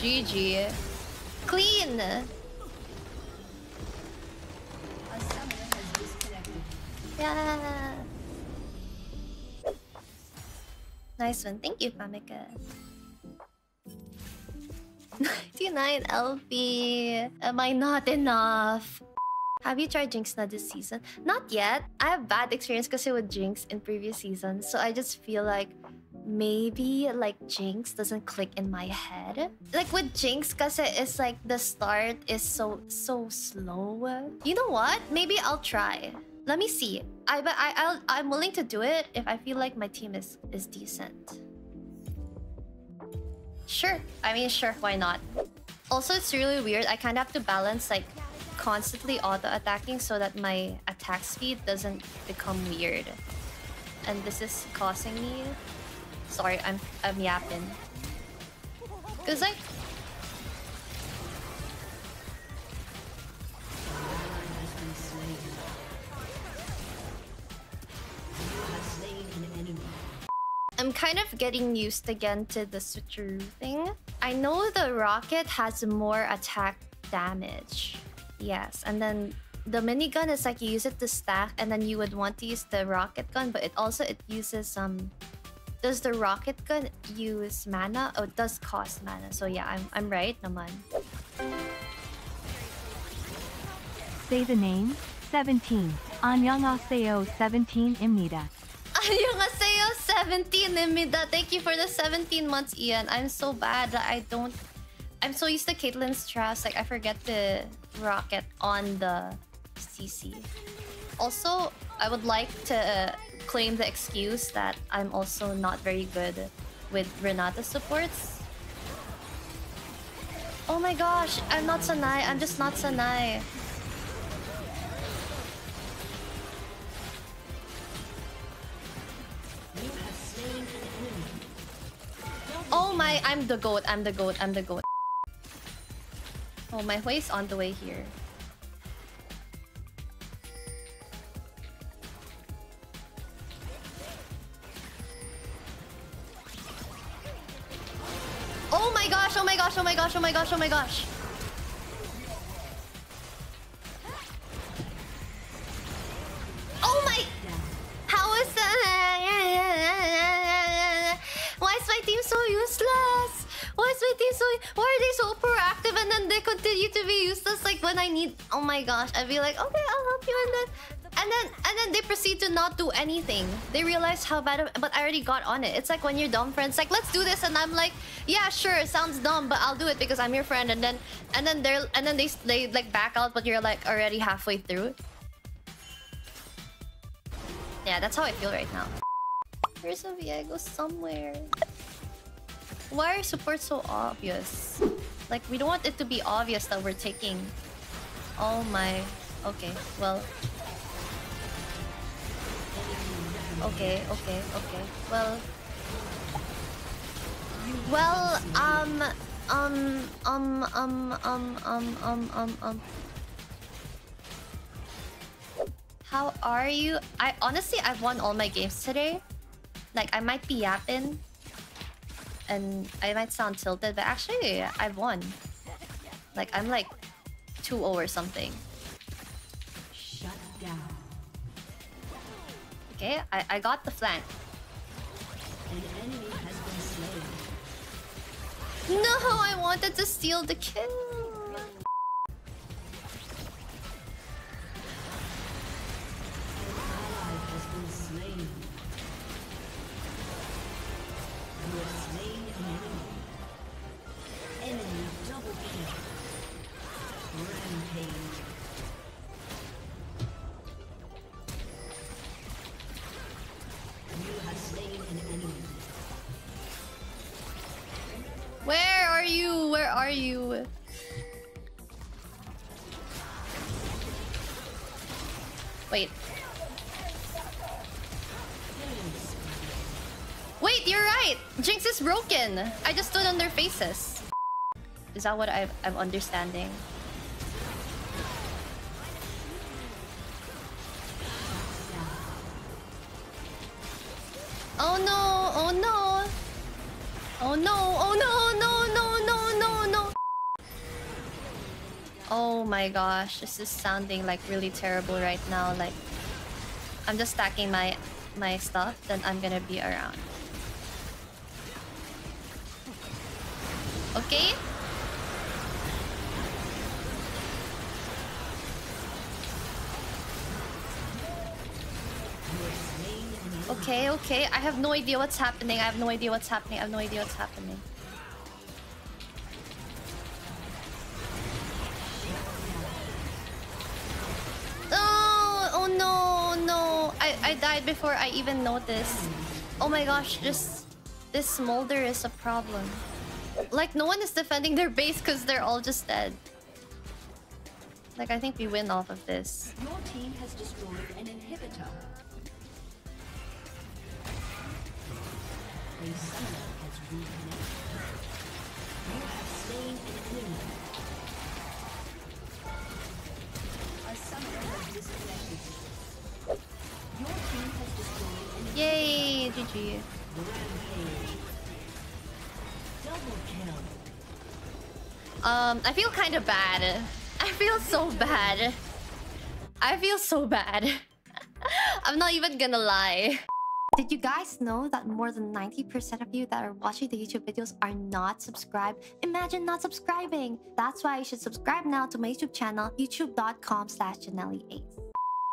GG. Clean. Yeah. Nice one. Thank you, Pamika. 99 LP. Am I not enough? Have you tried Jinx na this season? Not yet. I have bad experience kasi with Jinx in previous seasons. So I just feel like maybe like Jinx doesn't click in my head. Like with Jinx because it's like the start is so so slow. You know what? Maybe I'll try. Let me see. I but I I'll, I'm willing to do it if I feel like my team is is decent. Sure. I mean, sure. Why not? Also, it's really weird. I kind of have to balance like constantly auto attacking so that my attack speed doesn't become weird. And this is causing me. Sorry, I'm I'm yapping. Cause like I'm kind of getting used again to the switcheroo thing. I know the rocket has more attack damage. Yes, and then the minigun is like you use it to stack and then you would want to use the rocket gun, but it also it uses um does the rocket gun use mana? Oh, it does cost mana. So yeah, I'm I'm right, naman. Say the name. 17. 안녕하세요 17입니다. Annyeonghaseyo 17 Nimida. Thank you for the 17 months, Ian. I'm so bad that I don't I'm so used to Caitlyn's trust, like I forget the rocket on the CC. Also, I would like to uh, claim the excuse that I'm also not very good with Renata supports. Oh my gosh, I'm not Sanai. I'm just not Sanai. Oh my, I'm the goat. I'm the goat. I'm the goat. Oh, my Hui's on the way here. My gosh, oh my gosh, oh my gosh, oh my gosh, oh my gosh. Oh my... How is that? Why is my team so useless? Why is my team so... Why are they so proactive and then they continue to be useless like when I need... Oh my gosh, I'd be like, okay, I'll help you and then... And then and then they proceed to not do anything. They realize how bad, but I already got on it. It's like when you're dumb friends, like let's do this, and I'm like, yeah, sure, it sounds dumb, but I'll do it because I'm your friend. And then and then they're and then they they like back out, but you're like already halfway through. Yeah, that's how I feel right now. There's a Viego somewhere. Why are supports so obvious? Like we don't want it to be obvious that we're taking. Oh my. Okay, well. Okay, okay, okay. Well... Well, um... Um, um, um, um, um, um, um, um... How are you? I honestly, I've won all my games today. Like, I might be yapping. And I might sound tilted, but actually, I've won. Like, I'm like 2-0 or something. Okay, I, I got the flank. An enemy has been slain. No, I wanted to steal the kill. Wait. Wait, you're right! Jinx is broken! I just stood on their faces. Is that what I've, I'm understanding? Oh no! Oh no! Oh no! Oh no! Oh my gosh, this is sounding like really terrible right now. Like, I'm just stacking my my stuff, then I'm gonna be around. Okay? Okay, okay. I have no idea what's happening. I have no idea what's happening. I have no idea what's happening. No, no. I, I died before I even noticed. Oh my gosh, just this smolder is a problem. Like no one is defending their base because they're all just dead. Like I think we win off of this. Your team has destroyed an inhibitor. A summoner has reconnected. You have slain an enemy. A summoner has disconnected. Yay, GG. Double kill. Um, I feel kind of bad. I feel so bad. I feel so bad. I'm not even gonna lie. Did you guys know that more than 90% of you that are watching the YouTube videos are not subscribed? Imagine not subscribing! That's why you should subscribe now to my YouTube channel, youtube.com slash Janelleyace.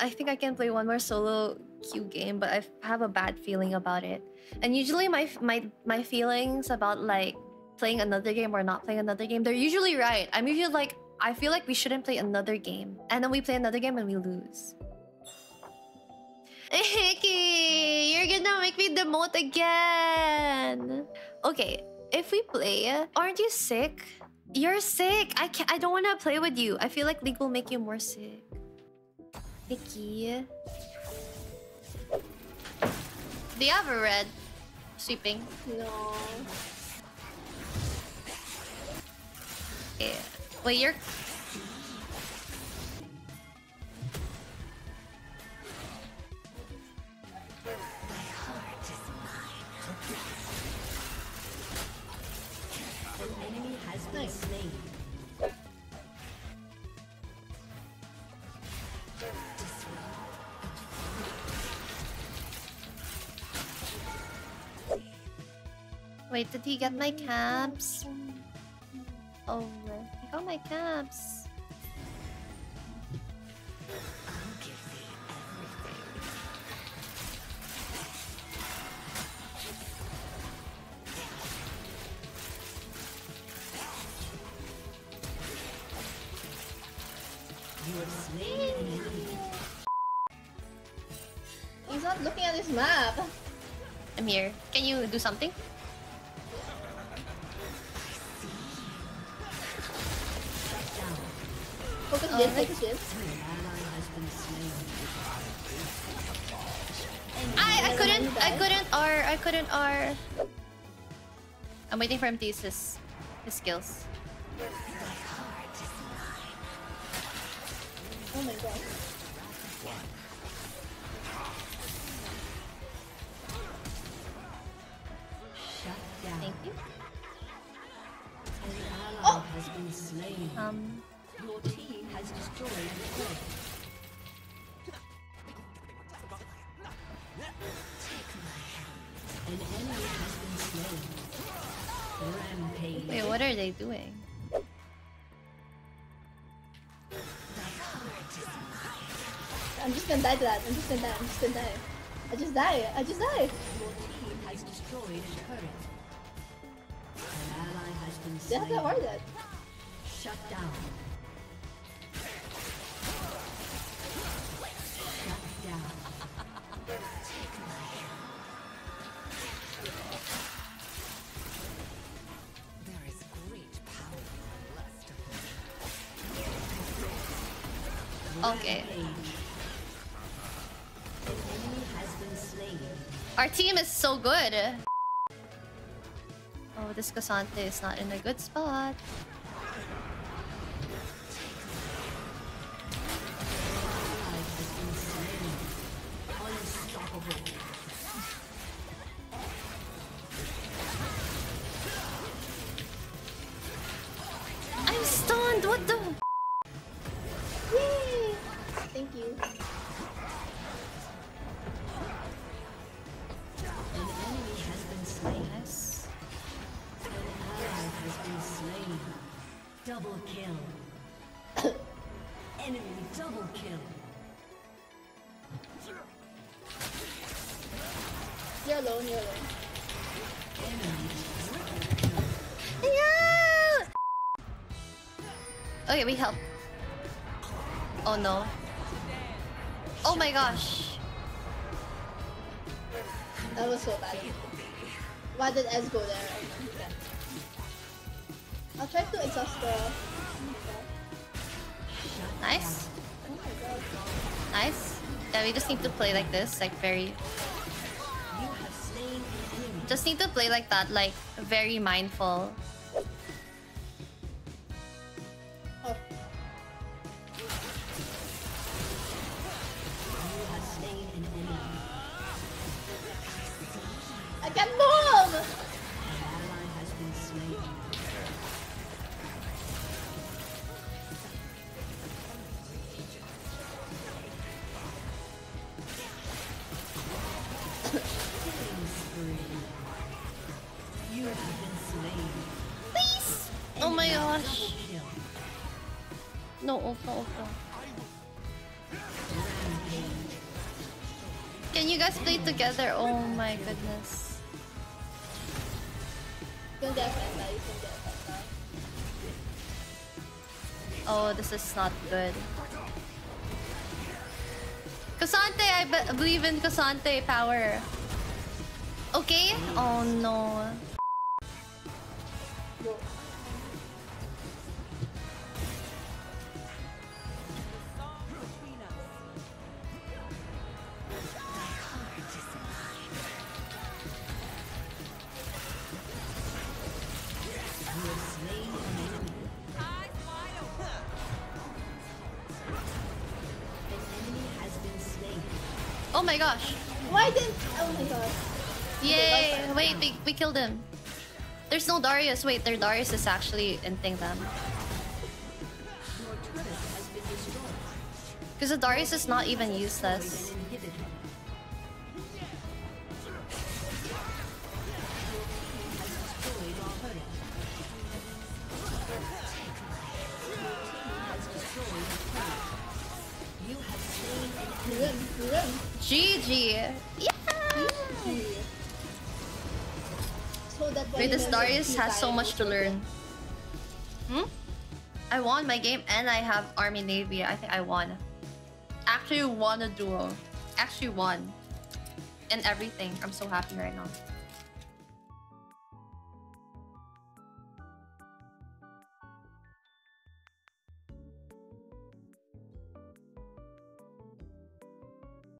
I think I can play one more solo queue game, but I have a bad feeling about it. And usually my my my feelings about like playing another game or not playing another game, they're usually right. I'm usually like, I feel like we shouldn't play another game. And then we play another game and we lose. Hickey, you're gonna make me demote again. Okay, if we play, aren't you sick? You're sick. I can't. I don't want to play with you. I feel like League will make you more sick. Hickey. Do you have a red sweeping? No. Yeah. Wait, you're. An Wait, did he get my caps? Oh, he got my caps. He's not looking at this map. I'm here. Can you do something? Been slain. I I couldn't I couldn't R I couldn't R. I'm waiting for him to use his his skills. Oh my god. Thank you. An ally has been slain. Um Your team has destroyed a turret. An enemy has been slain. Rampage. wait, what are they doing? I'm just gonna die to that. I'm just gonna die. I'm just gonna die. I just die. I just die. Your team has destroyed a turret. An ally has been They have slain. to that. Shut down. Our team is so good. Oh, this Cassante is not in a good spot. I'm stunned. What the? thank you. Has been slain. Double kill. enemy double kill. You're alone, you're alone. Triple. Yeah! Okay, we help. Oh no. Oh my gosh. That was so bad. Why did Ez go there? I'll try to exhaust the. Nice. Oh god. Nice. Yeah, we just need to play like this, like very... Just need to play like that, like very mindful. No. Can you guys play together? Oh my goodness. Oh, this is not good. Casante, I be- believe in Casante power. Okay? Oh no. Oh my gosh. Why didn't. Oh my god. Yay! Wait, we, we killed him. There's no Darius. Wait, their Darius is actually inting them. Your turret has been destroyed. Because the Darius is not even useless. Has destroyed our turret. Has destroyed a turret. You have slain an You enemy. win, you win. GG! Yeah! So that when Wait, you this learn Darius has so much to learn. Hmm? I won my game and I have Army Navy. I think I won. Actually won a duo. Actually won. And everything. I'm so happy right now.